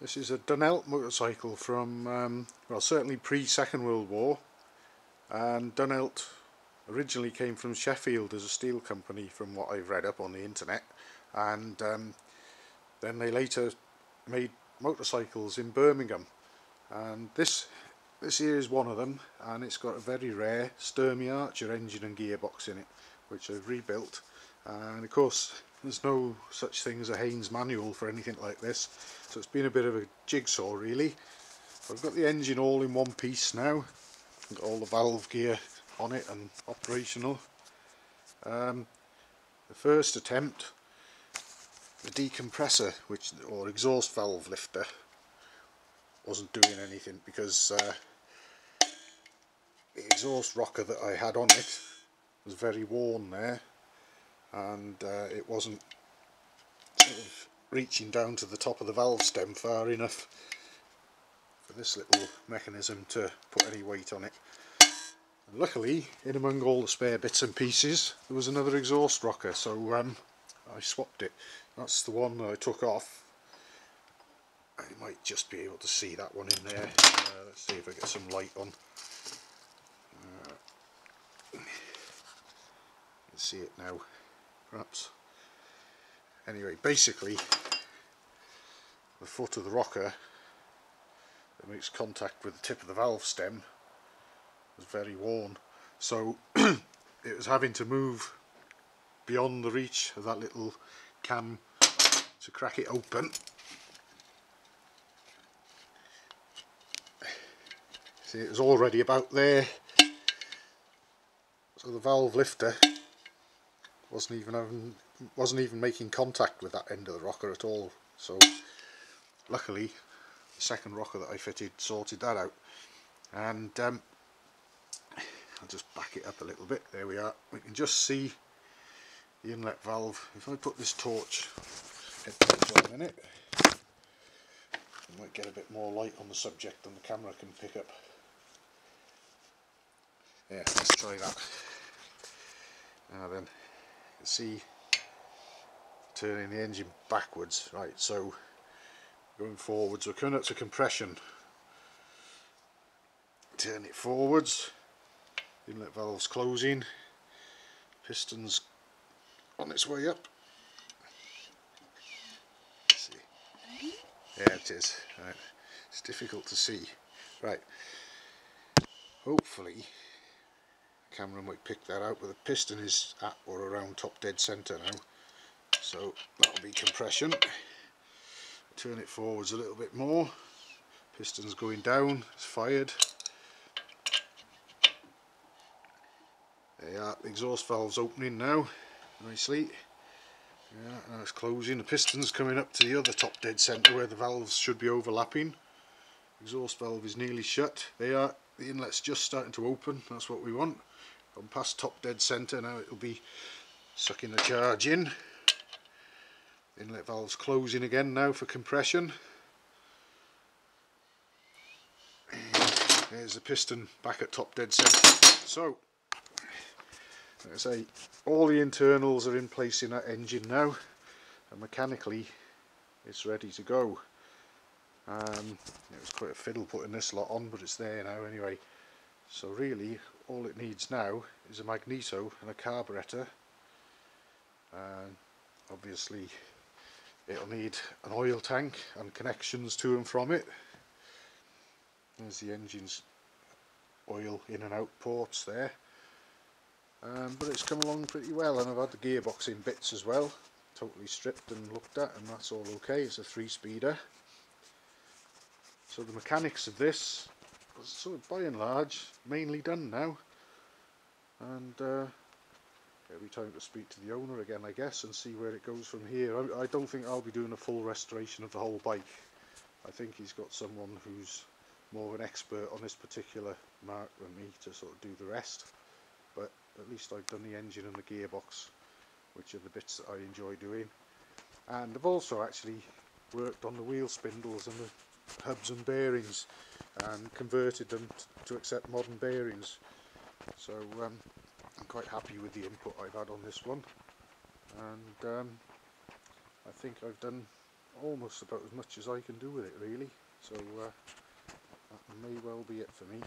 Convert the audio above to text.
This is a Dunelt motorcycle from, um, well certainly pre-Second World War. And Dunelt originally came from Sheffield as a steel company from what I've read up on the internet. And um, then they later made motorcycles in Birmingham. And this this here is one of them and it's got a very rare Sturmey Archer engine and gearbox in it which I've rebuilt. And of course there's no such thing as a Haynes manual for anything like this. So it's been a bit of a jigsaw really. I've got the engine all in one piece now. Got all the valve gear on it and operational. Um, the first attempt the decompressor which or exhaust valve lifter wasn't doing anything because uh, the exhaust rocker that I had on it was very worn there and uh, it wasn't sort of reaching down to the top of the valve stem far enough for this little mechanism to put any weight on it. And luckily, in among all the spare bits and pieces, there was another exhaust rocker, so um, I swapped it. That's the one that I took off. I might just be able to see that one in there. Uh, let's see if I get some light on. Uh, see it now perhaps. Anyway, basically, the foot of the rocker that makes contact with the tip of the valve stem was very worn, so it was having to move beyond the reach of that little cam to crack it open. See, it was already about there, so the valve lifter wasn't even having, wasn't even making contact with that end of the rocker at all. So luckily the second rocker that I fitted sorted that out. And um, I'll just back it up a little bit. There we are. We can just see the inlet valve. If I put this torch a minute I might get a bit more light on the subject than the camera can pick up. Yeah let's try that. Now then see turning the engine backwards right so going forwards we're coming up to compression. Turn it forwards inlet valves closing pistons on its way up. See. There it is right. It's difficult to see. Right. Hopefully camera might pick that out but the piston is at or around top dead center now. So that'll be compression. Turn it forwards a little bit more. Piston's going down it's fired. There are the exhaust valve's opening now nicely. Yeah, now it's closing. The piston's coming up to the other top dead center where the valves should be overlapping. Exhaust valve is nearly shut. They are the inlet's just starting to open that's what we want. I'm past top dead centre now it'll be sucking the charge in. Inlet valves closing again now for compression. There's the piston back at top dead centre. So like I say all the internals are in place in that engine now and mechanically it's ready to go um, it was quite a fiddle putting this lot on but it's there now anyway. So really all it needs now is a magneto and a carburetor. And obviously it'll need an oil tank and connections to and from it. There's the engine's oil in and out ports there. Um, but it's come along pretty well and I've had the gearbox in bits as well totally stripped and looked at and that's all okay. It's a three speeder so the mechanics of this sort of by and large mainly done now. And uh, be time to speak to the owner again I guess and see where it goes from here. I, I don't think I'll be doing a full restoration of the whole bike. I think he's got someone who's more of an expert on this particular marque than me to sort of do the rest. But at least I've done the engine and the gearbox which are the bits that I enjoy doing. And I've also actually worked on the wheel spindles and the hubs and bearings and converted them to accept modern bearings. So um, I'm quite happy with the input I've had on this one. And um, I think I've done almost about as much as I can do with it really. So uh, that may well be it for me